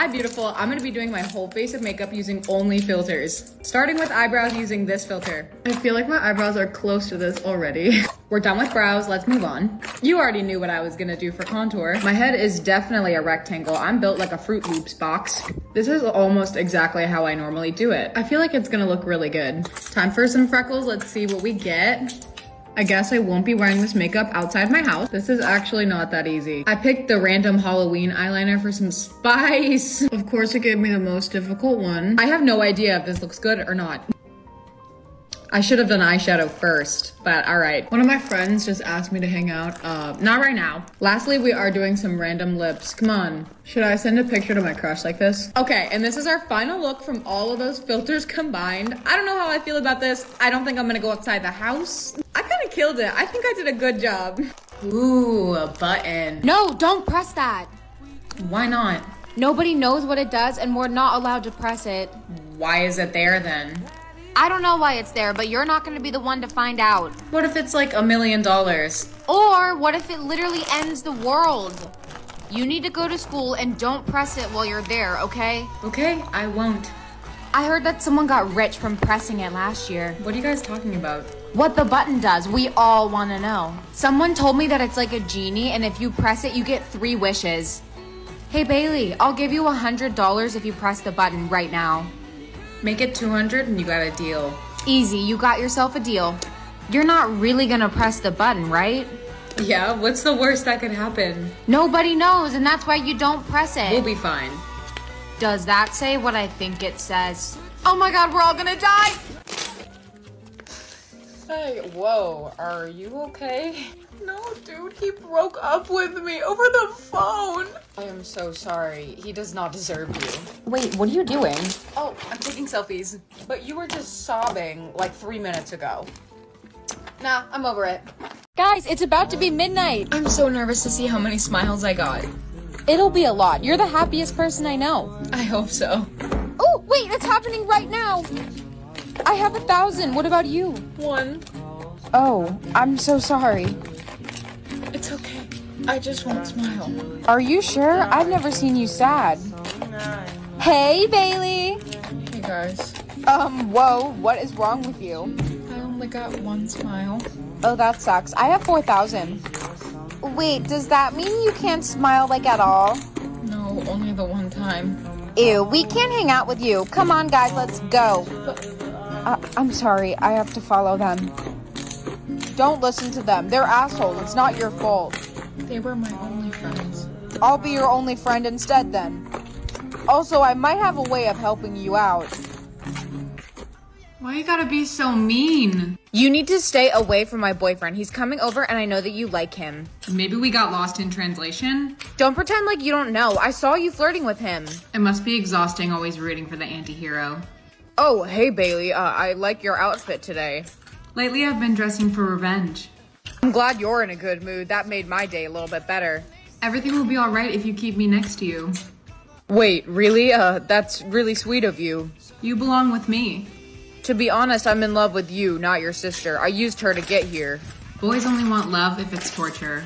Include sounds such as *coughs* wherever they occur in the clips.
Hi beautiful, I'm gonna be doing my whole face of makeup using only filters. Starting with eyebrows using this filter. I feel like my eyebrows are close to this already. *laughs* We're done with brows, let's move on. You already knew what I was gonna do for contour. My head is definitely a rectangle. I'm built like a Froot Loops box. This is almost exactly how I normally do it. I feel like it's gonna look really good. Time for some freckles, let's see what we get. I guess I won't be wearing this makeup outside my house. This is actually not that easy. I picked the random Halloween eyeliner for some spice. Of course, it gave me the most difficult one. I have no idea if this looks good or not. I should have done eyeshadow first, but all right. One of my friends just asked me to hang out. Uh, not right now. Lastly, we are doing some random lips. Come on. Should I send a picture to my crush like this? Okay, and this is our final look from all of those filters combined. I don't know how I feel about this. I don't think I'm gonna go outside the house. I kind of killed it. I think I did a good job. Ooh, a button. No, don't press that. Why not? Nobody knows what it does, and we're not allowed to press it. Why is it there then? I don't know why it's there, but you're not gonna be the one to find out. What if it's like a million dollars? Or what if it literally ends the world? You need to go to school and don't press it while you're there, okay? Okay, I won't. I heard that someone got rich from pressing it last year. What are you guys talking about? What the button does, we all wanna know. Someone told me that it's like a genie, and if you press it, you get three wishes. Hey Bailey, I'll give you a $100 if you press the button right now. Make it 200 and you got a deal. Easy, you got yourself a deal. You're not really gonna press the button, right? Yeah, what's the worst that could happen? Nobody knows, and that's why you don't press it. We'll be fine. Does that say what I think it says? Oh my god, we're all gonna die! Hey, whoa, are you okay? No, dude, he broke up with me over the phone. I am so sorry. He does not deserve you. Wait, what are you doing? Oh, I'm taking selfies. But you were just sobbing like three minutes ago. Nah, I'm over it. Guys, it's about to be midnight. I'm so nervous to see how many smiles I got. It'll be a lot. You're the happiest person I know. I hope so. Oh, wait, it's happening right now. I have a thousand. What about you? One. Oh, I'm so sorry. It's okay. I just won't smile. Are you sure? I've never seen you sad. Hey, Bailey. Hey guys, Um, whoa, what is wrong with you? I only got one smile. Oh, that sucks. I have 4,000. Wait, does that mean you can't smile like at all? No, only the one time. Ew, we can't hang out with you. Come on, guys, let's go. Uh, I'm sorry, I have to follow them. Don't listen to them. They're assholes. It's not your fault. They were my only friends. I'll be your only friend instead then. Also, I might have a way of helping you out. Why you gotta be so mean? You need to stay away from my boyfriend. He's coming over and I know that you like him. Maybe we got lost in translation? Don't pretend like you don't know. I saw you flirting with him. It must be exhausting always rooting for the anti-hero. Oh, hey Bailey. Uh, I like your outfit today. Lately, I've been dressing for revenge. I'm glad you're in a good mood. That made my day a little bit better. Everything will be all right if you keep me next to you. Wait, really? Uh, that's really sweet of you. You belong with me. To be honest, I'm in love with you, not your sister. I used her to get here. Boys only want love if it's torture.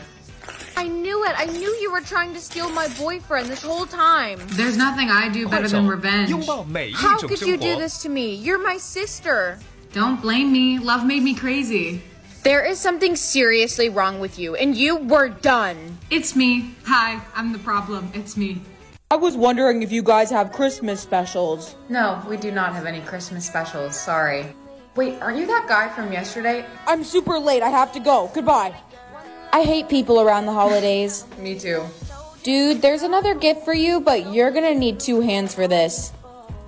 I knew it. I knew you were trying to steal my boyfriend this whole time. There's nothing I do better than revenge. How could you do this to me? You're my sister. Don't blame me. Love made me crazy. There is something seriously wrong with you, and you were done. It's me. Hi, I'm the problem. It's me. I was wondering if you guys have Christmas specials. No, we do not have any Christmas specials. Sorry. Wait, aren't you that guy from yesterday? I'm super late. I have to go. Goodbye. I hate people around the holidays. *laughs* Me too. Dude, there's another gift for you, but you're gonna need two hands for this.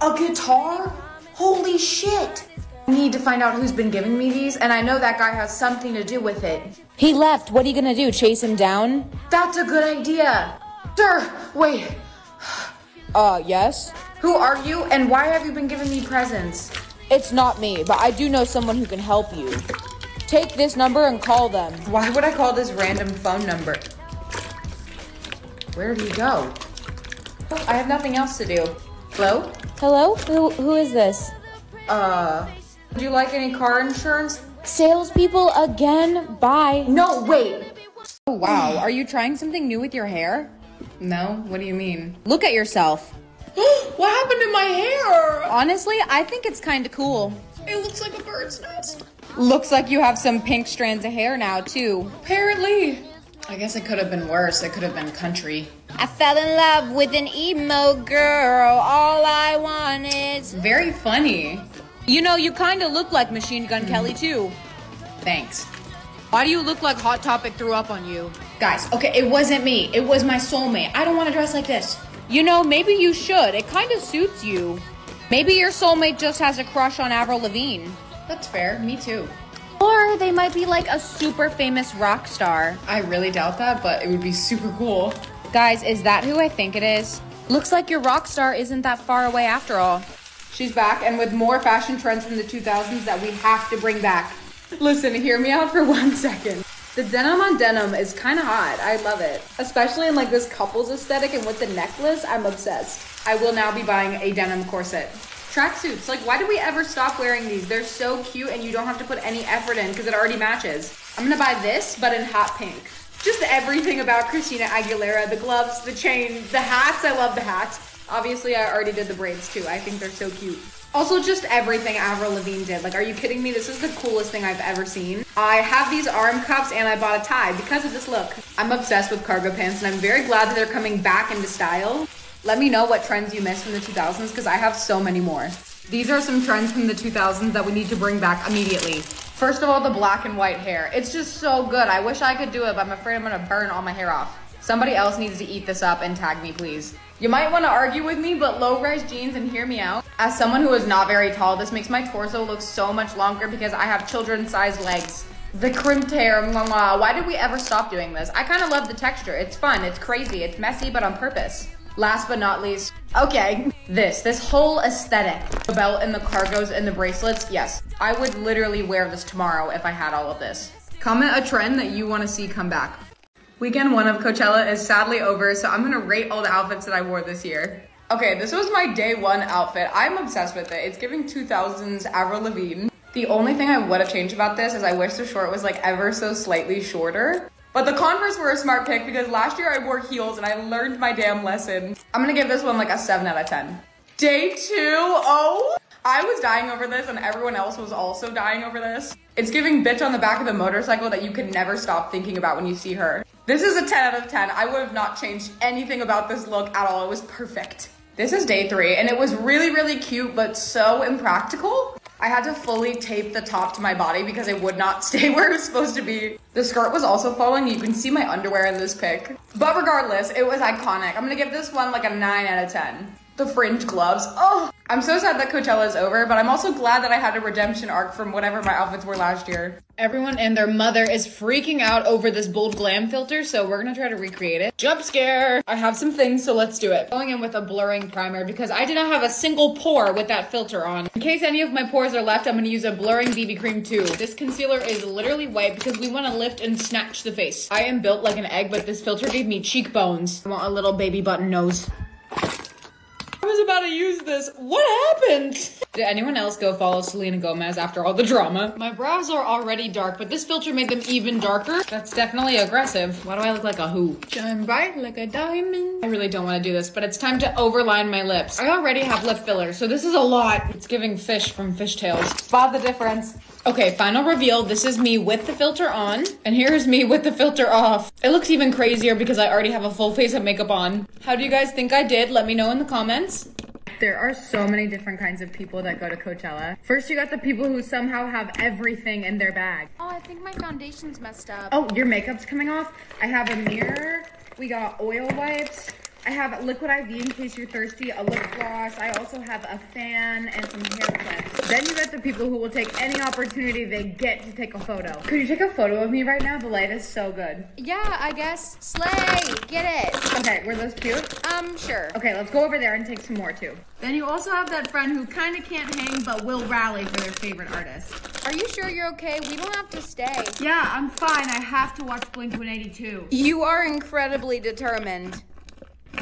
A guitar? Holy shit! I need to find out who's been giving me these, and I know that guy has something to do with it. He left. What are you gonna do? Chase him down? That's a good idea. Sir, wait. Uh, yes? Who are you, and why have you been giving me presents? It's not me, but I do know someone who can help you. Take this number and call them. Why would I call this random phone number? Where did he go? I have nothing else to do. Hello? Hello? Who, who is this? Uh, would you like any car insurance? Salespeople again? Bye. No, wait. Oh, wow. Are you trying something new with your hair? No, what do you mean? Look at yourself. *gasps* what happened to my hair? Honestly, I think it's kind of cool. It looks like a bird's nest. Looks like you have some pink strands of hair now, too. Apparently. I guess it could have been worse. It could have been country. I fell in love with an emo girl. All I want is. Very funny. You know, you kind of look like Machine Gun Kelly, mm. too. Thanks. Why do you look like Hot Topic threw up on you? Guys, okay, it wasn't me. It was my soulmate. I don't want to dress like this. You know, maybe you should. It kind of suits you. Maybe your soulmate just has a crush on Avril Lavigne. That's fair. Me too. Or they might be like a super famous rock star. I really doubt that, but it would be super cool. Guys, is that who I think it is? Looks like your rock star isn't that far away after all. She's back and with more fashion trends from the 2000s that we have to bring back. Listen, hear me out for *laughs* one second. The denim on denim is kind of hot. I love it. Especially in like this couples aesthetic and with the necklace, I'm obsessed. I will now be buying a denim corset. Tracksuits, like why do we ever stop wearing these? They're so cute and you don't have to put any effort in because it already matches. I'm gonna buy this, but in hot pink. Just everything about Christina Aguilera, the gloves, the chain, the hats, I love the hats. Obviously, I already did the braids too. I think they're so cute. Also, just everything Avril Lavigne did. Like, are you kidding me? This is the coolest thing I've ever seen. I have these arm cuffs and I bought a tie because of this look. I'm obsessed with cargo pants and I'm very glad that they're coming back into style. Let me know what trends you missed from the 2000s because I have so many more. These are some trends from the 2000s that we need to bring back immediately. First of all, the black and white hair. It's just so good. I wish I could do it, but I'm afraid I'm gonna burn all my hair off. Somebody else needs to eat this up and tag me, please. You might want to argue with me, but low-rise jeans and hear me out. As someone who is not very tall, this makes my torso look so much longer because I have children-sized legs. The crimped hair, mwah, Why did we ever stop doing this? I kind of love the texture. It's fun, it's crazy, it's messy, but on purpose. Last but not least, okay, this, this whole aesthetic. The belt and the cargos and the bracelets, yes. I would literally wear this tomorrow if I had all of this. Comment a trend that you want to see come back. Weekend one of Coachella is sadly over, so I'm gonna rate all the outfits that I wore this year. Okay, this was my day one outfit. I'm obsessed with it. It's giving 2000s Avril Lavigne. The only thing I would have changed about this is I wish the short was like ever so slightly shorter. But the Converse were a smart pick because last year I wore heels and I learned my damn lesson. I'm gonna give this one like a 7 out of 10. Day two, oh! I was dying over this and everyone else was also dying over this. It's giving bitch on the back of the motorcycle that you can never stop thinking about when you see her. This is a 10 out of 10. I would have not changed anything about this look at all. It was perfect. This is day three and it was really, really cute, but so impractical. I had to fully tape the top to my body because it would not *laughs* stay where it was supposed to be. The skirt was also falling. You can see my underwear in this pic. But regardless, it was iconic. I'm gonna give this one like a 9 out of 10. The fringe gloves. Oh, I'm so sad that Coachella is over, but I'm also glad that I had a redemption arc from whatever my outfits were last year. Everyone and their mother is freaking out over this bold glam filter, so we're gonna try to recreate it. Jump scare! I have some things, so let's do it. Going in with a blurring primer because I did not have a single pore with that filter on. In case any of my pores are left, I'm gonna use a blurring BB cream too. This concealer is literally white because we wanna lift and snatch the face. I am built like an egg, but this filter gave me cheekbones. I want a little baby button nose. I was about to use this. What happened? *laughs* Did anyone else go follow Selena Gomez after all the drama? My brows are already dark, but this filter made them even darker. That's definitely aggressive. Why do I look like a who? Shine bright like a diamond. I really don't want to do this, but it's time to overline my lips. I already have lip filler, so this is a lot. It's giving fish from fishtails. Spot the difference. Okay, final reveal. This is me with the filter on, and here's me with the filter off. It looks even crazier because I already have a full face of makeup on. How do you guys think I did? Let me know in the comments. There are so many different kinds of people that go to Coachella. First, you got the people who somehow have everything in their bag. Oh, I think my foundation's messed up. Oh, your makeup's coming off? I have a mirror. We got oil wipes. I have a liquid IV in case you're thirsty, a lip gloss. I also have a fan and some hair clips. Then you got the people who will take any opportunity they get to take a photo. Could you take a photo of me right now? The light is so good. Yeah, I guess. Slay! Get it! Okay, were those cute? Um, sure. Okay, let's go over there and take some more too. Then you also have that friend who kind of can't hang but will rally for their favorite artist. Are you sure you're okay? We don't have to stay. Yeah, I'm fine. I have to watch Blink 182. You are incredibly determined.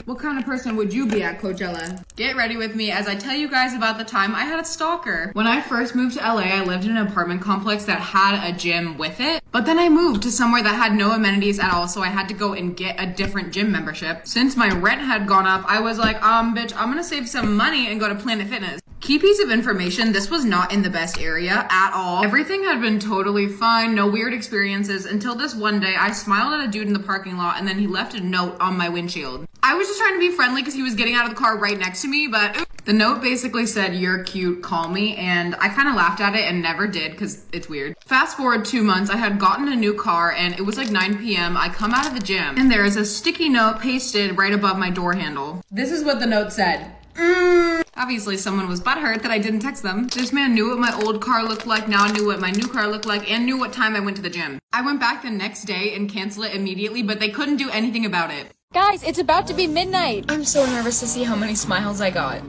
What kind of person would you be at Coachella? Get ready with me as I tell you guys about the time I had a stalker. When I first moved to LA, I lived in an apartment complex that had a gym with it. But then I moved to somewhere that had no amenities at all, so I had to go and get a different gym membership. Since my rent had gone up, I was like, um, bitch, I'm gonna save some money and go to Planet Fitness. Key piece of information, this was not in the best area at all. Everything had been totally fine, no weird experiences, until this one day I smiled at a dude in the parking lot and then he left a note on my windshield. I was just trying to be friendly because he was getting out of the car right next to me, but the note basically said, you're cute, call me, and I kind of laughed at it and never did because it's weird. Fast forward two months, I had gotten a new car and it was like 9 p.m. I come out of the gym and there is a sticky note pasted right above my door handle. This is what the note said. Mm. Obviously, someone was butthurt that I didn't text them. This man knew what my old car looked like, now knew what my new car looked like, and knew what time I went to the gym. I went back the next day and canceled it immediately, but they couldn't do anything about it. Guys, it's about to be midnight. I'm so nervous to see how many smiles I got.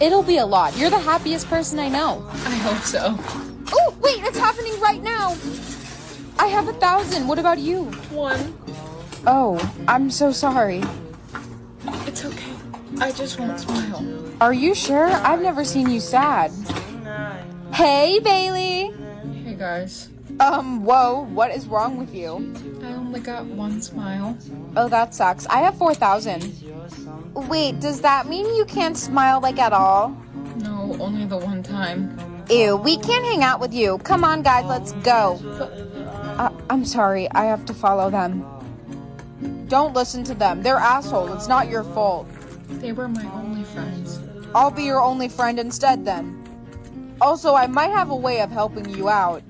It'll be a lot. You're the happiest person I know. I hope so. Oh, wait, it's happening right now. I have a thousand. What about you? One. Oh, I'm so sorry. It's okay. I just won't smile. Are you sure? I've never seen you sad. Hey, Bailey. Hey guys. Um, whoa, what is wrong with you? I only got one smile. Oh, that sucks. I have 4,000. Wait, does that mean you can't smile like at all? No, only the one time. Ew, we can't hang out with you. Come on, guys, let's go. Uh, I'm sorry, I have to follow them. Don't listen to them. They're assholes. It's not your fault. They were my only friends. I'll be your only friend instead then. Also, I might have a way of helping you out.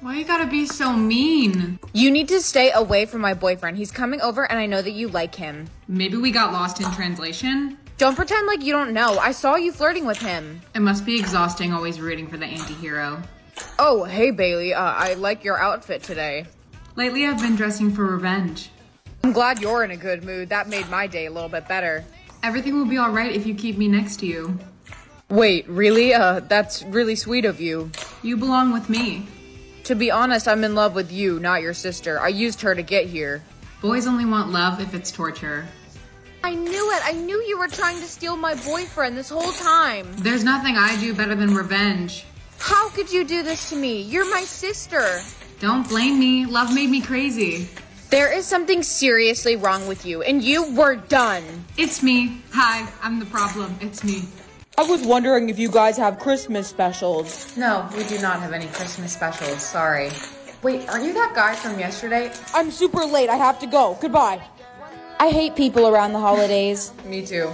Why you gotta be so mean? You need to stay away from my boyfriend. He's coming over and I know that you like him. Maybe we got lost in translation? Don't pretend like you don't know. I saw you flirting with him. It must be exhausting always rooting for the anti-hero. Oh, hey Bailey. Uh, I like your outfit today. Lately I've been dressing for revenge. I'm glad you're in a good mood. That made my day a little bit better. Everything will be alright if you keep me next to you. Wait, really? Uh, that's really sweet of you. You belong with me. To be honest, I'm in love with you, not your sister. I used her to get here. Boys only want love if it's torture. I knew it. I knew you were trying to steal my boyfriend this whole time. There's nothing I do better than revenge. How could you do this to me? You're my sister. Don't blame me. Love made me crazy. There is something seriously wrong with you, and you were done. It's me. Hi, I'm the problem. It's me. I was wondering if you guys have Christmas specials. No, we do not have any Christmas specials. Sorry. Wait, aren't you that guy from yesterday? I'm super late. I have to go. Goodbye. I hate people around the holidays. *laughs* Me too.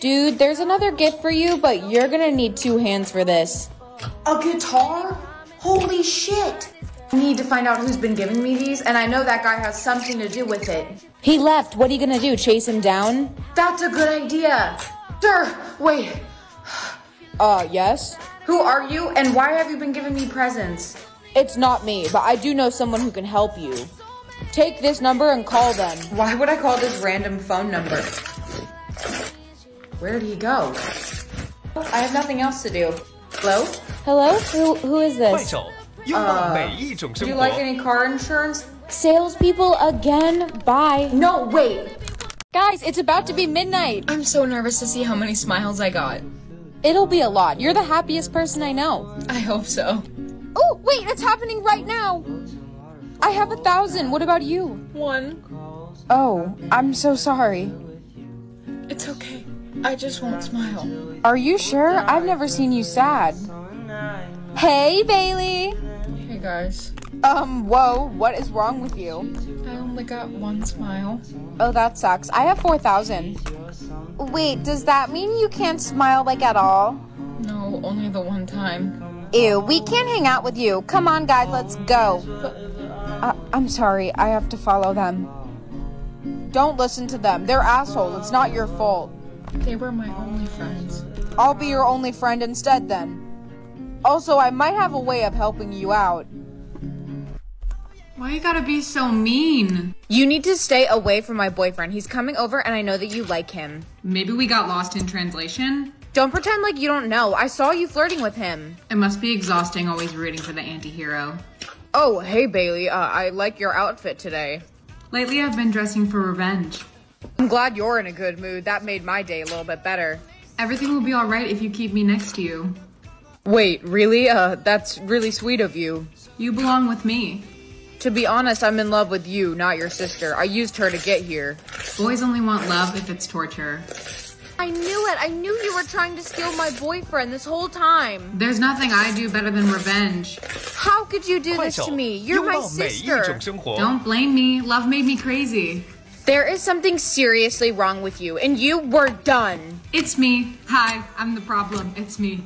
Dude, there's another gift for you, but you're gonna need two hands for this. A guitar? Holy shit! I need to find out who's been giving me these, and I know that guy has something to do with it. He left. What are you gonna do? Chase him down? That's a good idea. Sir, wait. Uh, yes? Who are you, and why have you been giving me presents? It's not me, but I do know someone who can help you. Take this number and call them. Why would I call this random phone number? Where did he go? I have nothing else to do. Hello? Hello? Who, who is 快 this? 手，do you like any car insurance? Salespeople again? Bye. No, wait. Guys, it's about to be midnight. I'm so nervous to see how many smiles I got. It'll be a lot. You're the happiest person I know. I hope so. Oh, wait, it's happening right now. I have a thousand. What about you? One. Oh, I'm so sorry. It's okay. I just won't smile. Are you sure? I've never seen you sad. Hey, Bailey. Hey guys. Um, whoa, what is wrong with you? I only got one smile. Oh, that sucks. I have 4,000. Wait, does that mean you can't smile like at all? No, only the one time. Ew, we can't hang out with you. Come on, guys, let's go. Uh, I'm sorry, I have to follow them. Don't listen to them. They're assholes. It's not your fault. They were my only friends. I'll be your only friend instead then. Also, I might have a way of helping you out. Why you gotta be so mean? You need to stay away from my boyfriend. He's coming over and I know that you like him. Maybe we got lost in translation? Don't pretend like you don't know. I saw you flirting with him. It must be exhausting always rooting for the anti-hero. Oh, hey Bailey. Uh, I like your outfit today. Lately I've been dressing for revenge. I'm glad you're in a good mood. That made my day a little bit better. Everything will be alright if you keep me next to you. Wait, really? Uh, that's really sweet of you. You belong with me. To be honest, I'm in love with you, not your sister. I used her to get here. Boys only want love if it's torture. I knew it. I knew you were trying to steal my boyfriend this whole time. There's nothing I do better than revenge. How could you do this to me? You're my sister. Don't blame me. Love made me crazy. There is something seriously wrong with you, and you were done. It's me. Hi, I'm the problem. It's me.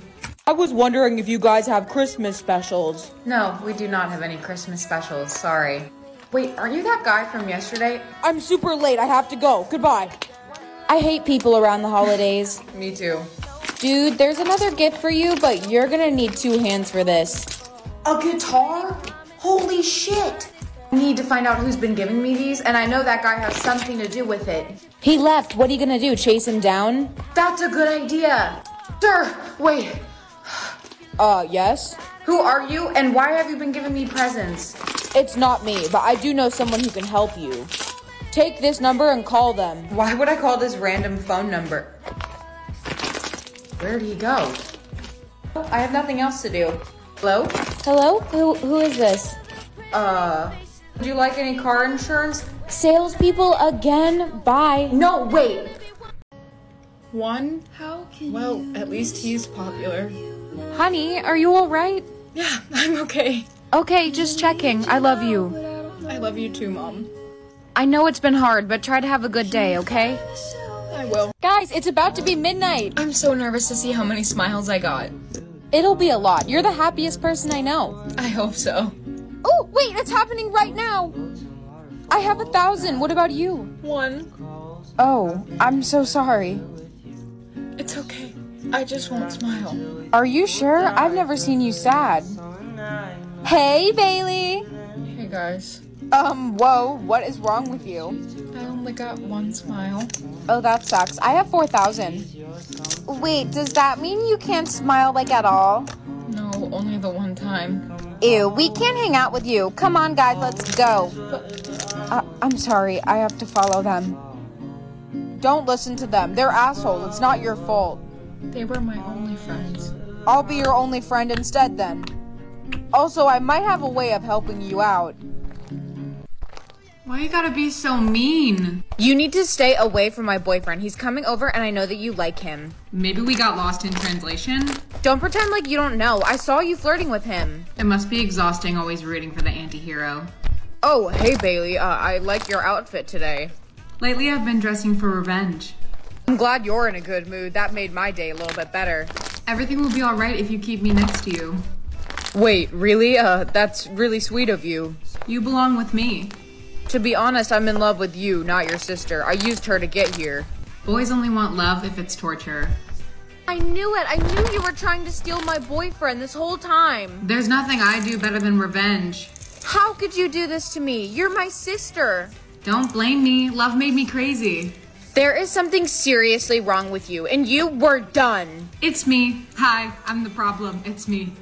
I was wondering if you guys have Christmas specials. No, we do not have any Christmas specials. Sorry. Wait, aren't you that guy from yesterday? I'm super late. I have to go. Goodbye. I hate people around the holidays. *laughs* Me too. Dude, there's another gift for you, but you're gonna need two hands for this. A guitar? Holy shit! I need to find out who's been giving me these, and I know that guy has something to do with it. He left. What are you gonna do? Chase him down? That's a good idea. Sir, wait. Uh, yes? Who are you, and why have you been giving me presents? It's not me, but I do know someone who can help you. Take this number and call them. Why would I call this random phone number? Where'd he go? I have nothing else to do. Hello? Hello? Who who is this? Uh, would you like any car insurance? Salespeople again? Bye. No, wait. One? How can Well, at least he's popular. Honey, are you all right? Yeah, I'm okay. Okay, just checking. I love you. I love you too, Mom. I know it's been hard, but try to have a good day, okay? I will. Guys, it's about to be midnight. I'm so nervous to see how many smiles I got. It'll be a lot. You're the happiest person I know. I hope so. Oh, wait, it's happening right now. I have a thousand. What about you? One. Oh, I'm so sorry. It's okay. I just won't smile. Are you sure? I've never seen you sad. Hey, Bailey. Hey guys. Um, whoa, what is wrong with you? I only got one smile. Oh, that sucks. I have 4,000. Wait, does that mean you can't smile like at all? No, only the one time. Ew, we can't hang out with you. Come on, guys, let's go. Uh, I'm sorry, I have to follow them. Don't listen to them. They're assholes. It's not your fault. They were my only friends. I'll be your only friend instead then. Also, I might have a way of helping you out. Why you gotta be so mean? You need to stay away from my boyfriend. He's coming over, and I know that you like him. Maybe we got lost in translation? Don't pretend like you don't know. I saw you flirting with him. It must be exhausting always rooting for the anti-hero. Oh, hey, Bailey. Uh, I like your outfit today. Lately I've been dressing for revenge. I'm glad you're in a good mood. That made my day a little bit better. Everything will be alright if you keep me next to you. Wait, really? Uh, that's really sweet of you. You belong with me. To be honest, I'm in love with you, not your sister. I used her to get here. Boys only want love if it's torture. I knew it. I knew you were trying to steal my boyfriend this whole time. There's nothing I do better than revenge. How could you do this to me? You're my sister. Don't blame me. Love made me crazy. There is something seriously wrong with you, and you were done. It's me. Hi, I'm the problem. It's me.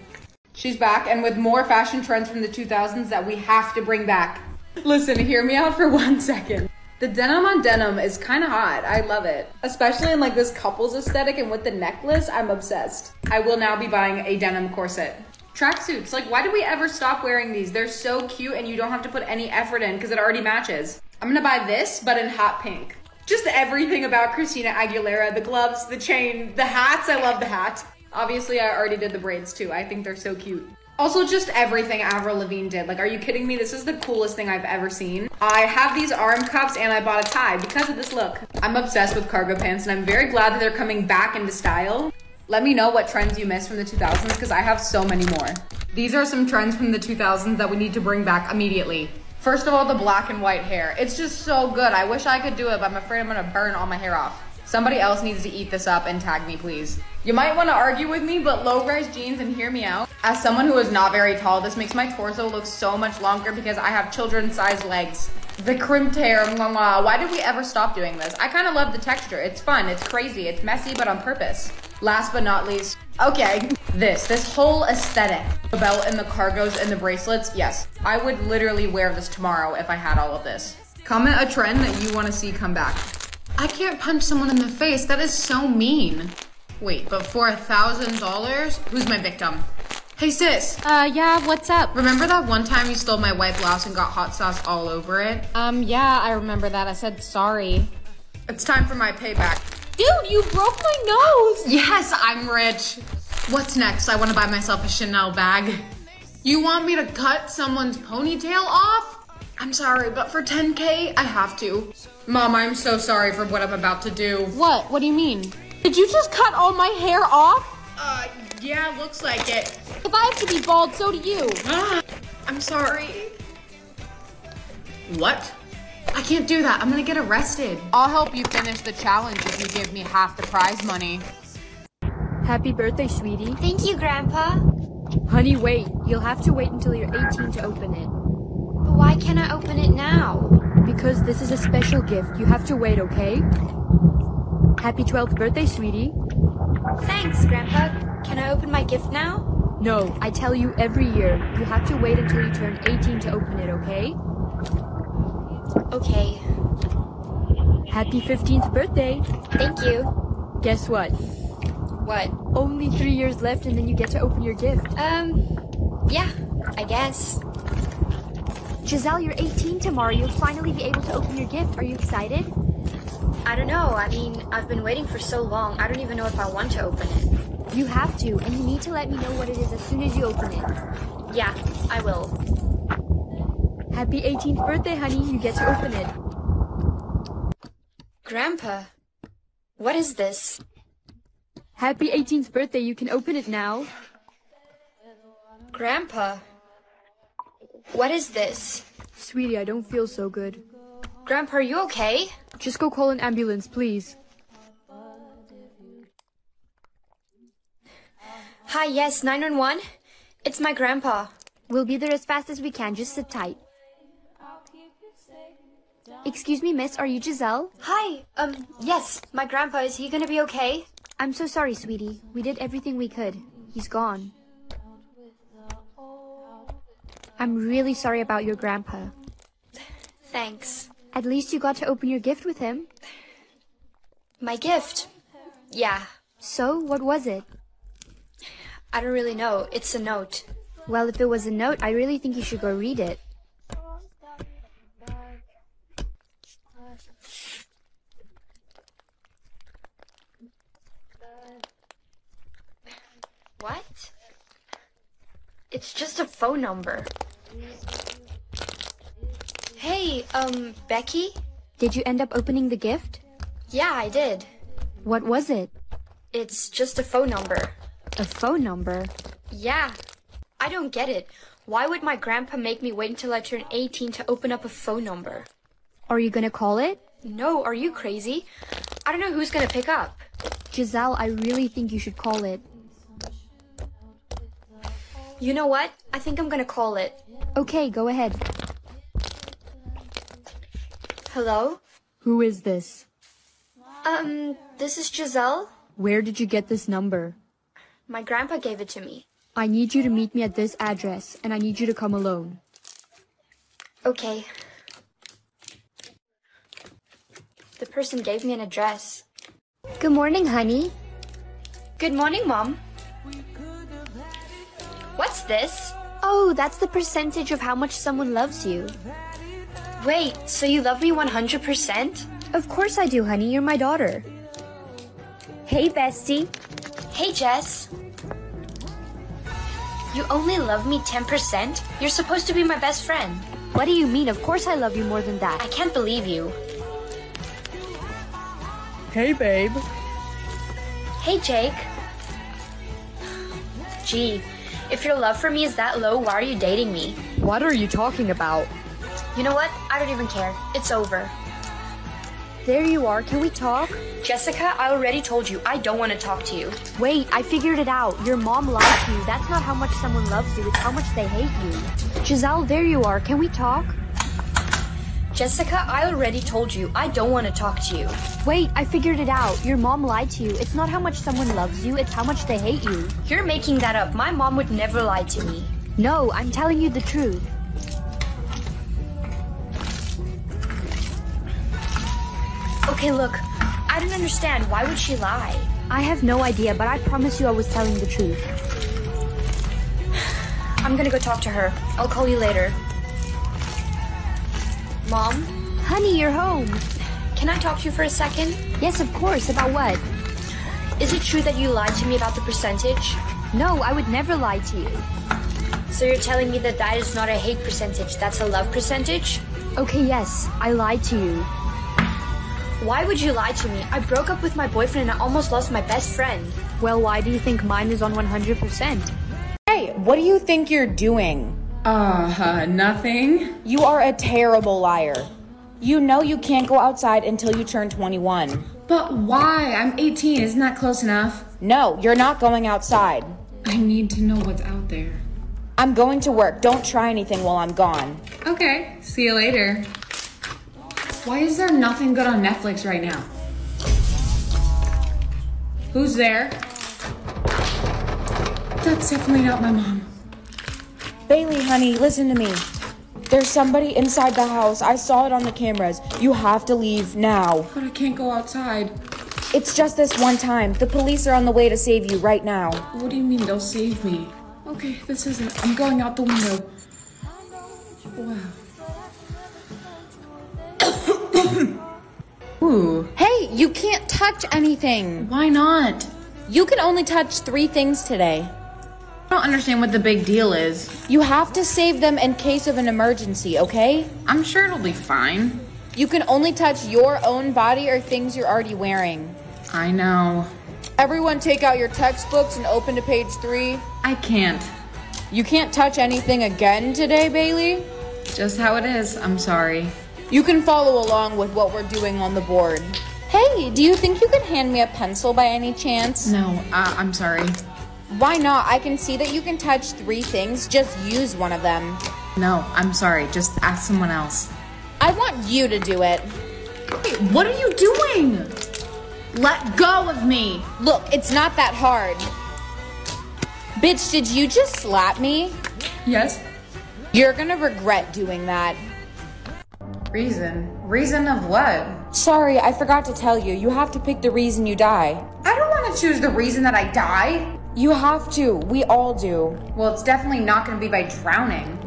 She's back, and with more fashion trends from the 2000s that we have to bring back. Listen, hear me out for *laughs* one second. The denim on denim is kind of hot. I love it. Especially in like this couples aesthetic and with the necklace, I'm obsessed. I will now be buying a denim corset. Tracksuits, like why did we ever stop wearing these? They're so cute and you don't have to put any effort in because it already matches. I'm gonna buy this, but in hot pink. Just everything about Christina Aguilera, the gloves, the chain, the hats. I love the hat. Obviously, I already did the braids too. I think they're so cute. Also, just everything Avril Lavigne did. Like, are you kidding me? This is the coolest thing I've ever seen. I have these arm cuffs and I bought a tie because of this look. I'm obsessed with cargo pants and I'm very glad that they're coming back into style. Let me know what trends you missed from the 2000s because I have so many more. These are some trends from the 2000s that we need to bring back immediately. First of all, the black and white hair. It's just so good. I wish I could do it, but I'm afraid I'm gonna burn all my hair off. Somebody else needs to eat this up and tag me, please. You might want to argue with me, but low-rise jeans and hear me out. As someone who is not very tall, this makes my torso look so much longer because I have children-sized legs. The crimped hair, mwah, mwah. Why did we ever stop doing this? I kind of love the texture. It's fun, it's crazy, it's messy, but on purpose. Last but not least, okay, this, this whole aesthetic. The belt and the cargos and the bracelets, yes. I would literally wear this tomorrow if I had all of this. Comment a trend that you want to see come back. I can't punch someone in the face. That is so mean. Wait, but for a thousand dollars, who's my victim? Hey sis, Uh, yeah, what's up? remember that one time you stole my white blouse and got hot sauce all over it? Um, yeah, I remember that. I said sorry. It's time for my payback. Dude, you broke my nose! Yes, I'm rich. What's next? I want to buy myself a Chanel bag. You want me to cut someone's ponytail off? I'm sorry, but for 10k, I have to. Mom, I'm so sorry for what I'm about to do. What? What do you mean? Did you just cut all my hair off? Uh, yeah, looks like it. If I have to be bald, so do you. *gasps* I'm sorry. What? I can't do that. I'm gonna get arrested. I'll help you finish the challenge if you give me half the prize money. Happy birthday, sweetie. Thank you, Grandpa. Honey, wait. You'll have to wait until you're 18 to open it. But why can't I open it now? Because this is a special gift. You have to wait, okay? Happy 12th birthday, sweetie. Thanks, Grandpa. Can I open my gift now? No, I tell you every year. You have to wait until you turn 18 to open it, okay? Okay. Happy 15th birthday. Thank you. Guess what? What? Only three years left and then you get to open your gift. Um, yeah, I guess. Giselle, you're 18 tomorrow. You'll finally be able to open your gift. Are you excited? I don't know. I mean, I've been waiting for so long. I don't even know if I want to open it. You have to, and you need to let me know what it is as soon as you open it. Yeah, I will. Happy 18th birthday, honey. You get to open it. Grandpa, what is this? Happy 18th birthday. You can open it now. Grandpa, what is this? Sweetie, I don't feel so good. Grandpa, are you okay? Just go call an ambulance, please. Hi, yes, 911. It's my grandpa. We'll be there as fast as we can. Just sit tight. Excuse me, miss. Are you Giselle? Hi, um, yes, my grandpa. Is he gonna be okay? I'm so sorry, sweetie. We did everything we could. He's gone. I'm really sorry about your grandpa. Thanks. At least you got to open your gift with him. My gift? Yeah, So, what was it? I don't really know. It's a note. Well, if it was a note, I really think you should go read it. What? It's just a phone number. Hey, um, Becky? Did you end up opening the gift? Yeah, I did. What was it? It's just a phone number. A phone number. Yeah. I don't get it. Why would my grandpa make me wait until I turn 18 to open up a phone number? Are you gonna call it? No, are you crazy? I don't know who's gonna pick up. Giselle, I really think you should call it. You know what? I think I'm gonna call it. Okay, go ahead. Hello? Who is this? Um, this is Giselle. Where did you get this number? My grandpa gave it to me. I need you to meet me at this address, and I need you to come alone. Okay. The person gave me an address. Good morning, honey. Good morning, Mom. What's this? Oh, that's the percentage of how much someone loves you. Wait, so you love me 100%? Of course I do, honey. You're my daughter. Hey, bestie. Hey, Jess. You only love me 10%? You're supposed to be my best friend. What do you mean? Of course I love you more than that. I can't believe you. Hey, babe. Hey, Jake. Gee, if your love for me is that low, why are you dating me? What are you talking about? You know what? I don't even care. It's over. There you are. Can we talk? Jessica, I already told you I don't want to talk to you. Wait, I figured it out. Your mom lied to you. That's not how much someone loves you, it's how much they hate you. Giselle, there you are. Can we talk? Jessica, I already told you I don't want to talk to you. Wait, I figured it out. Your mom lied to you. It's not how much someone loves you, it's how much they hate you. You're making that up. My mom would never lie to me. No, I'm telling you the truth. Okay, look, I don't understand. Why would she lie? I have no idea, but I promise you I was telling the truth. *sighs* I'm gonna go talk to her. I'll call you later. Mom, Honey, you're home. can I talk to you for a second? Yes, of course. About what? Is it true that you lied to me about the percentage? No, I would never lie to you. So you're telling me that that is not a hate percentage, that's a love percentage? Okay, yes, I lied to you. Why would you lie to me? I broke up with my boyfriend and I almost lost my best friend. Well, why do you think mine is on 100%? Hey, what do you think you're doing? Uh, nothing. You are a terrible liar. You know you can't go outside until you turn 21. But why? I'm 18. Isn't that close enough? No, you're not going outside. I need to know what's out there. I'm going to work. Don't try anything while I'm gone. Okay, see you later. Why is there nothing good on Netflix right now? Who's there? That's definitely not my mom. Bailey, honey, listen to me. There's somebody inside the house. I saw it on the cameras. You have to leave now. But I can't go outside. It's just this one time. The police are on the way to save you right now. What do you mean they'll save me? Okay, this is it. I'm going out the window. Wow. *coughs* Ooh, Hey, you can't touch anything. why not? You can only touch three things today. I don't understand what the big deal is. You have to save them in case of an emergency, okay? I'm sure it'll be fine. You can only touch your own body or things you're already wearing. I know. Everyone take out your textbooks and open to page three. I can't. You can't touch anything again today, Bailey. Just how it is. I'm sorry. You can follow along with what we're doing on the board. Hey, do you think you could hand me a pencil by any chance? No, uh, I'm sorry. Why not? I can see that you can touch three things. Just use one of them. No, I'm sorry. Just ask someone else. I want you to do it. Wait, what are you doing? Let go of me. Look, it's not that hard. Bitch, did you just slap me? Yes? You're gonna regret doing that. Reason? Reason of what? Sorry, I forgot to tell you. You have to pick the reason you die. I don't want to choose the reason that I die. You have to. We all do. Well, it's definitely not going to be by drowning.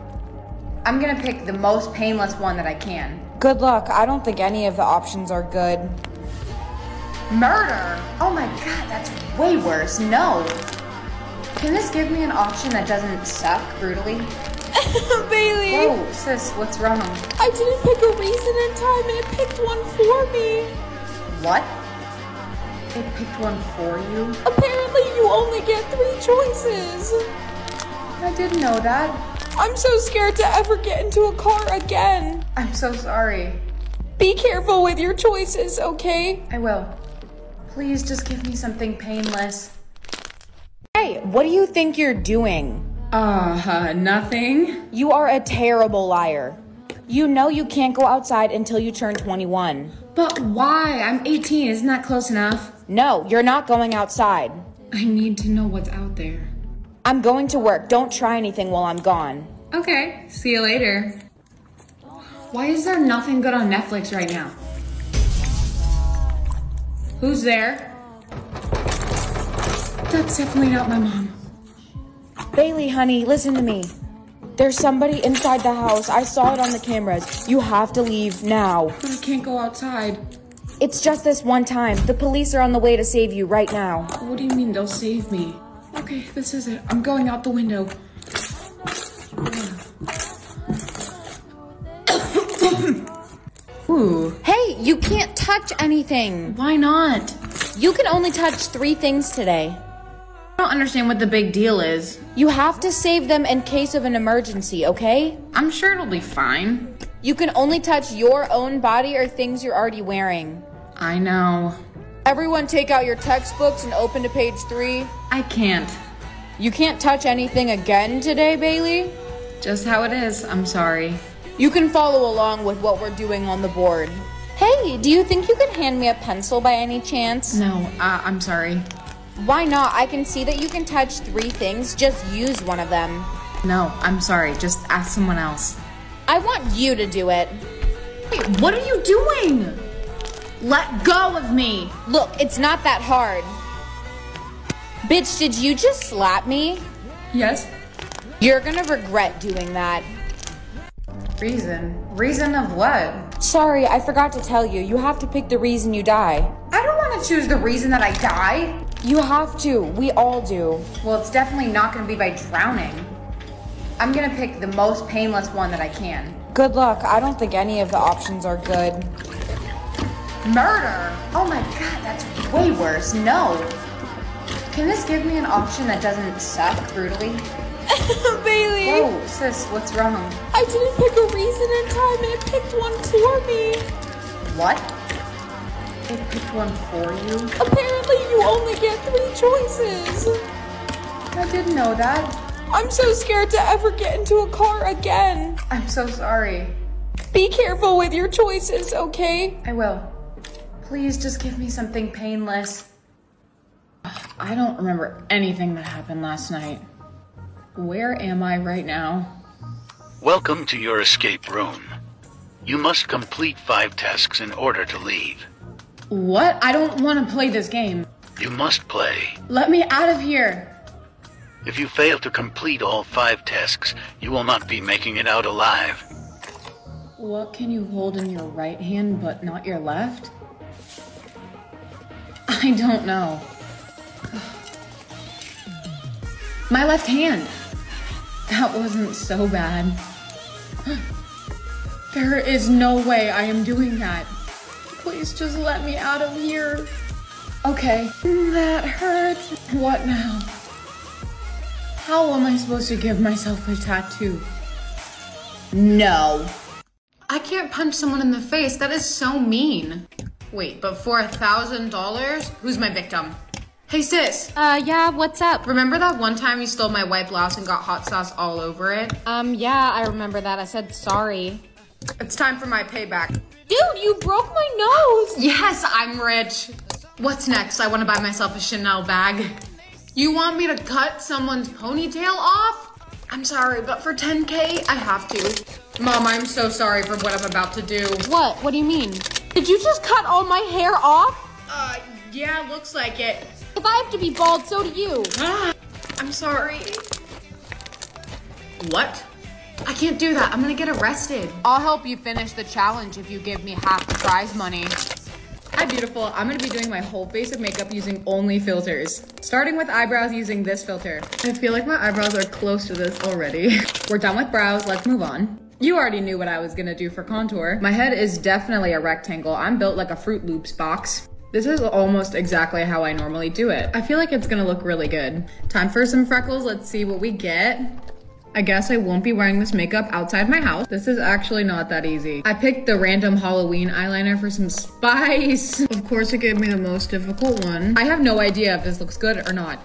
I'm going to pick the most painless one that I can. Good luck. I don't think any of the options are good. Murder? Oh my god, that's way worse. No. Can this give me an option that doesn't suck brutally? *laughs* Bailey! Oh, sis, what's wrong? I didn't pick a reason in time and it picked one for me. What? It picked one for you? Apparently, you only get three choices. I didn't know that. I'm so scared to ever get into a car again. I'm so sorry. Be careful with your choices, okay? I will. Please just give me something painless. Hey, what do you think you're doing? Uh, nothing. You are a terrible liar. You know you can't go outside until you turn 21. But why? I'm 18. Isn't that close enough? No, you're not going outside. I need to know what's out there. I'm going to work. Don't try anything while I'm gone. Okay, see you later. Why is there nothing good on Netflix right now? Who's there? That's definitely not my mom. Bailey, honey, listen to me. There's somebody inside the house. I saw it on the cameras. You have to leave now. But I can't go outside. It's just this one time. The police are on the way to save you right now. What do you mean they'll save me? Okay, this is it. I'm going out the window. *coughs* Ooh, Hey, you can't touch anything. why not? You can only touch three things today. I don't understand what the big deal is. You have to save them in case of an emergency, okay? I'm sure it'll be fine. You can only touch your own body or things you're already wearing. I know. Everyone take out your textbooks and open to page three. I can't. You can't touch anything again today, Bailey. Just how it is. I'm sorry. You can follow along with what we're doing on the board. Hey, do you think you could hand me a pencil by any chance? No, uh, I'm sorry. Why not? I can see that you can touch three things. Just use one of them. No, I'm sorry. Just ask someone else. I want you to do it. Wait, what are you doing? Let go of me! Look, it's not that hard. Bitch, did you just slap me? Yes? You're gonna regret doing that. Reason? Reason of what? Sorry, I forgot to tell you. You have to pick the reason you die. I don't want to choose the reason that I die. You have to. We all do. Well, it's definitely not going to be by drowning. I'm going to pick the most painless one that I can. Good luck. I don't think any of the options are good. Murder? Oh my god, that's way worse. No. Can this give me an option that doesn't suck brutally? *laughs* Bailey! Whoa, sis, what's wrong? I didn't pick a reason in time and it picked one for me. What? It picked one for you? Apparently, you only get three choices. I didn't know that. I'm so scared to ever get into a car again. I'm so sorry. Be careful with your choices, okay? I will. Please just give me something painless. I don't remember anything that happened last night. Where am I right now? Welcome to your escape room. You must complete five tasks in order to leave. What? I don't want to play this game. You must play. Let me out of here. If you fail to complete all five tasks, you will not be making it out alive. What can you hold in your right hand but not your left? *laughs* I don't know. My left hand. That wasn't so bad. *gasps* There is no way I am doing that. Please just let me out of here. Okay, that hurts. What now? How am I supposed to give myself a tattoo? No. I can't punch someone in the face. That is so mean. Wait, but for a thousand dollars, who's my victim? Hey sis, Uh, yeah, what's up? remember that one time you stole my white blouse and got hot sauce all over it? Um, yeah, I remember that. I said sorry. It's time for my payback. Dude, you broke my nose! Yes, I'm rich. What's next? I want to buy myself a Chanel bag. You want me to cut someone's ponytail off? I'm sorry, but for 10k, I have to. Mom, I'm so sorry for what I'm about to do. What? What do you mean? Did you just cut all my hair off? Uh, yeah, looks like it. If I have to be bald, so do you. *gasps* I'm sorry. What? I can't do that. I'm gonna get arrested. I'll help you finish the challenge if you give me half the prize money. Hi, beautiful. I'm gonna be doing my whole face of makeup using only filters. Starting with eyebrows using this filter. I feel like my eyebrows are close to this already. *laughs* We're done with brows, let's move on. You already knew what I was gonna do for contour. My head is definitely a rectangle. I'm built like a Froot Loops box. This is almost exactly how I normally do it. I feel like it's gonna look really good. Time for some freckles, let's see what we get. I guess I won't be wearing this makeup outside my house. This is actually not that easy. I picked the random Halloween eyeliner for some *laughs* spice. Of course, it gave me the most difficult one. I have no idea if this looks good or not.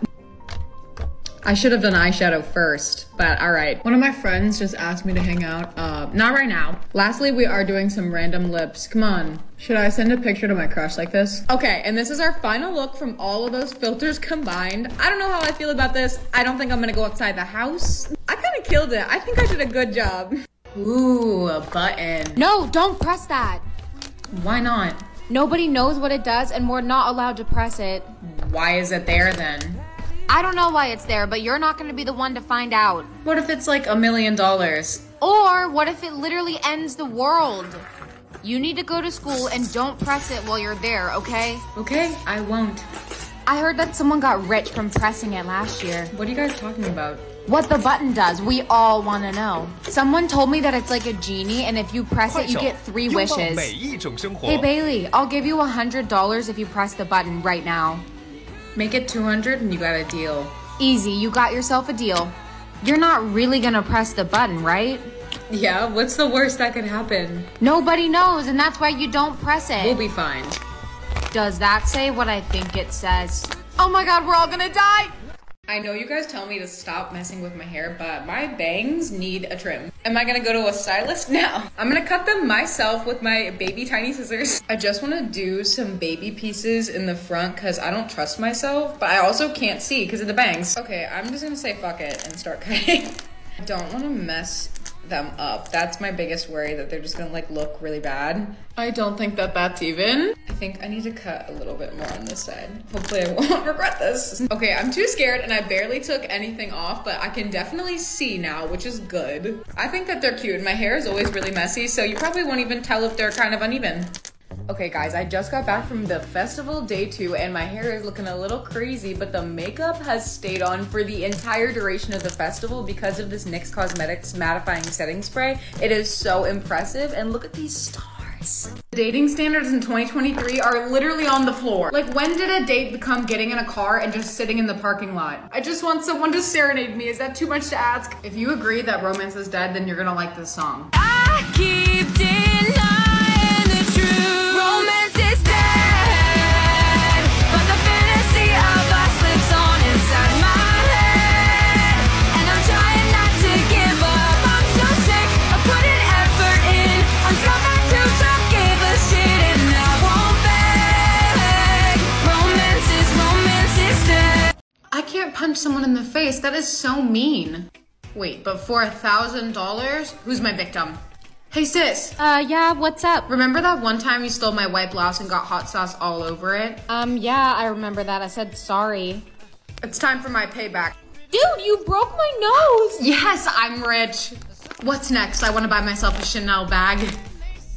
I should have done eyeshadow first, but all right. One of my friends just asked me to hang out. Uh, not right now. Lastly, we are doing some random lips. Come on. Should I send a picture to my crush like this? Okay, and this is our final look from all of those filters combined. I don't know how I feel about this. I don't think I'm gonna go outside the house. I kind of killed it. I think I did a good job. Ooh, a button. No, don't press that. Why not? Nobody knows what it does, and we're not allowed to press it. Why is it there then? I don't know why it's there, but you're not going to be the one to find out. What if it's like a million dollars? Or what if it literally ends the world? You need to go to school and don't press it while you're there, okay? Okay, I won't. I heard that someone got rich from pressing it last year. What are you guys talking about? What the button does, we all want to know. Someone told me that it's like a genie, and if you press it, you get three wishes. Hey, Bailey, I'll give you $100 if you press the button right now. Make it 200 and you got a deal. Easy, you got yourself a deal. You're not really gonna press the button, right? Yeah, what's the worst that could happen? Nobody knows, and that's why you don't press it. We'll be fine. Does that say what I think it says? Oh my god, we're all gonna die! I know you guys tell me to stop messing with my hair, but my bangs need a trim. Am I gonna go to a stylist? *laughs* No. I'm gonna cut them myself with my baby tiny scissors. I just wanna do some baby pieces in the front because I don't trust myself, but I also can't see because of the bangs. Okay, I'm just gonna say fuck it and start cutting. *laughs* I don't wanna mess them up. That's my biggest worry that they're just gonna like look really bad. I don't think that that's even. I think I need to cut a little bit more on this side. Hopefully I won't *laughs* regret this. Okay, I'm too scared and I barely took anything off, but I can definitely see now, which is good. I think that they're cute. My hair is always really messy, so you probably won't even tell if they're kind of uneven. Okay guys, I just got back from the festival day two and my hair is looking a little crazy, but the makeup has stayed on for the entire duration of the festival because of this NYX Cosmetics mattifying setting spray. It is so impressive and look at these stars. Dating standards in 2023 are literally on the floor. Like when did a date become getting in a car and just sitting in the parking lot? I just want someone to serenade me. Is that too much to ask? If you agree that romance is dead, then you're gonna like this song. Punch someone in the face. That is so mean. Wait, but for a thousand dollars, who's my victim? Hey sis, Uh, yeah, what's up? remember that one time you stole my white blouse and got hot sauce all over it? Um, yeah, I remember that. I said sorry. It's time for my payback. Dude, you broke my nose! *laughs* Yes, I'm rich. What's next? I want to buy myself a Chanel bag.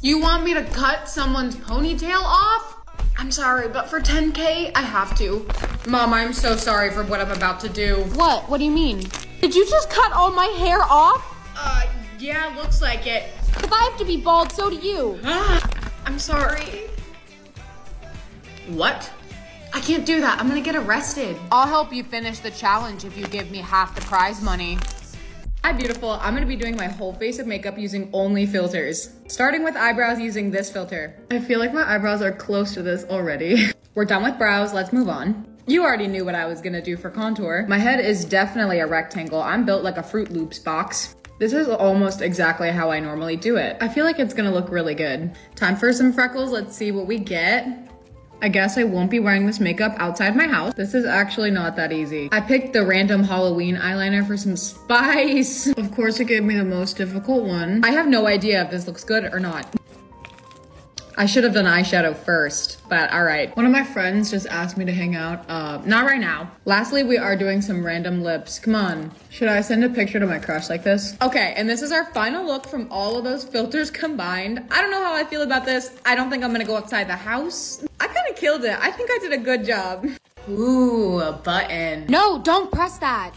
You want me to cut someone's ponytail off? I'm sorry, but for 10k, I have to. Mom, I'm so sorry for what I'm about to do. What? What do you mean? Did you just cut all my hair off? Uh, yeah, looks like it. If I have to be bald, so do you. *gasps* I'm sorry. What? I can't do that. I'm gonna get arrested. I'll help you finish the challenge if you give me half the prize money. Hi, beautiful. I'm gonna be doing my whole face of makeup using only filters. Starting with eyebrows using this filter. I feel like my eyebrows are close to this already. *laughs* We're done with brows, let's move on. You already knew what I was gonna do for contour. My head is definitely a rectangle. I'm built like a Froot Loops box. This is almost exactly how I normally do it. I feel like it's gonna look really good. Time for some freckles, let's see what we get. I guess I won't be wearing this makeup outside my house. This is actually not that easy. I picked the random Halloween eyeliner for some *laughs* spice. Of course, it gave me the most difficult one. I have no idea if this looks good or not. I should have done eyeshadow first, but all right. One of my friends just asked me to hang out. Uh, not right now. Lastly, we are doing some random lips. Come on. Should I send a picture to my crush like this? Okay, and this is our final look from all of those filters combined. I don't know how I feel about this. I don't think I'm gonna go outside the house. I kind of killed it. I think I did a good job. Ooh, a button. No, don't press that.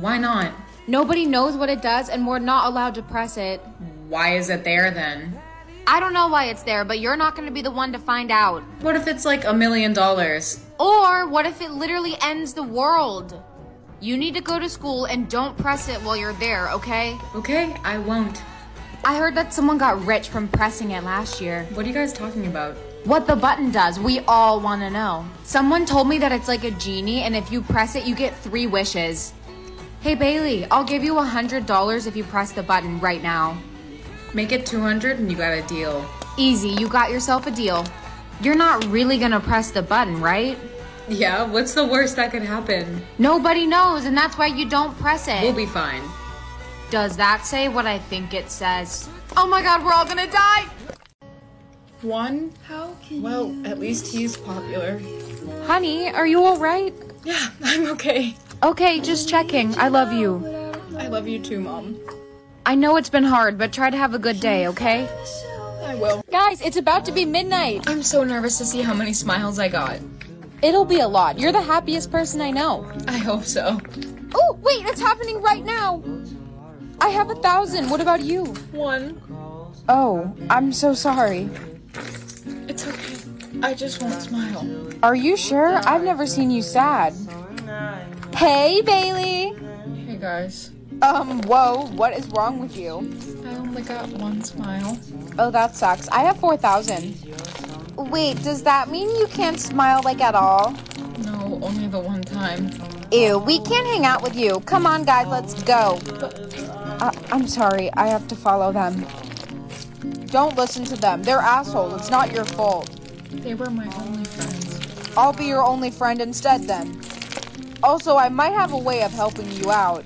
Why not? Nobody knows what it does, and we're not allowed to press it. Why is it there then? I don't know why it's there, but you're not gonna be the one to find out. What if it's like a million dollars? Or what if it literally ends the world? You need to go to school and don't press it while you're there, okay? Okay, I won't. I heard that someone got rich from pressing it last year. What are you guys talking about? What the button does, we all want to know. Someone told me that it's like a genie, and if you press it, you get three wishes. Hey Bailey, I'll give you a hundred dollars if you press the button right now. Make it 200 and you got a deal. Easy, you got yourself a deal. You're not really gonna press the button, right? Yeah, what's the worst that could happen? Nobody knows, and that's why you don't press it. We'll be fine. Does that say what I think it says? Oh my god, we're all gonna die! One? How? can Well, at least he's popular. Honey, are you alright? Yeah, *laughs* I'm okay. Okay, just checking. I love you. I love you too, Mom. I know it's been hard, but try to have a good day, okay? I will. Guys, it's about to be midnight. I'm so nervous to see how many smiles I got. It'll be a lot. You're the happiest person I know. I hope so. Oh, wait, it's happening right now. I have a thousand. What about you? One. Oh, I'm so sorry. It's okay. I just won't smile. Are you sure? I've never seen you sad. Hey, Bailey. Hey guys. Um, whoa, what is wrong with you? I only got one smile. Oh, that sucks. I have 4,000. Wait, does that mean you can't smile like at all? No, only the one time. Ew, we can't hang out with you. Come on, guys, let's go. Uh, I'm sorry, I have to follow them. Don't listen to them. They're assholes. It's not your fault. They were my only friends. I'll be your only friend instead then. Also, I might have a way of helping you out.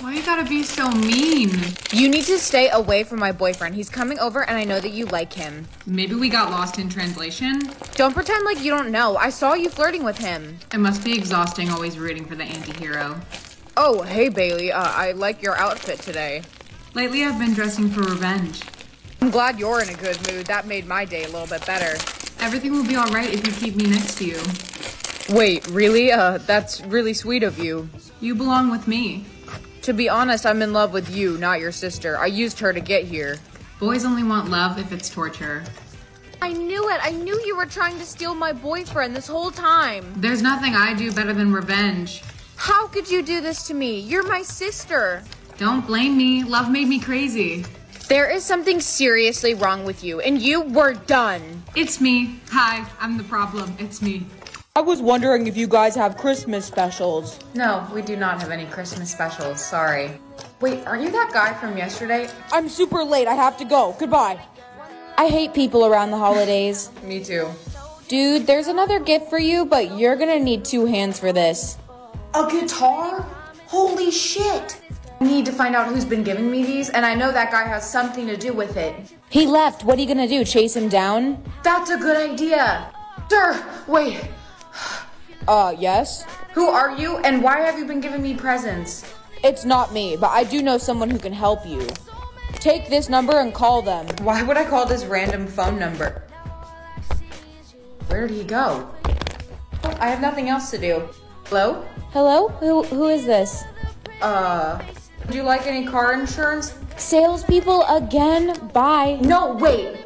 Why you gotta be so mean? You need to stay away from my boyfriend. He's coming over and I know that you like him. Maybe we got lost in translation? Don't pretend like you don't know. I saw you flirting with him. It must be exhausting always rooting for the anti-hero. Oh, hey Bailey. Uh, I like your outfit today. Lately I've been dressing for revenge. I'm glad you're in a good mood. That made my day a little bit better. Everything will be alright if you keep me next to you. Wait, really? Uh, that's really sweet of you. You belong with me. To be honest, I'm in love with you, not your sister. I used her to get here. Boys only want love if it's torture. I knew it. I knew you were trying to steal my boyfriend this whole time. There's nothing I do better than revenge. How could you do this to me? You're my sister. Don't blame me. Love made me crazy. There is something seriously wrong with you, and you were done. It's me. Hi, I'm the problem. It's me. I was wondering if you guys have Christmas specials. No, we do not have any Christmas specials. Sorry. Wait, aren't you that guy from yesterday? I'm super late. I have to go. Goodbye. I hate people around the holidays. *laughs* Me too. Dude, there's another gift for you, but you're gonna need two hands for this. A guitar? Holy shit! I need to find out who's been giving me these, and I know that guy has something to do with it. He left. What are you gonna do? Chase him down? That's a good idea. Sir, wait. Uh, yes? Who are you, and why have you been giving me presents? It's not me, but I do know someone who can help you. Take this number and call them. Why would I call this random phone number? Where did he go? Oh, I have nothing else to do. Hello? Hello? Who who is this? Uh, would you like any car insurance? Salespeople again? Bye. No, wait.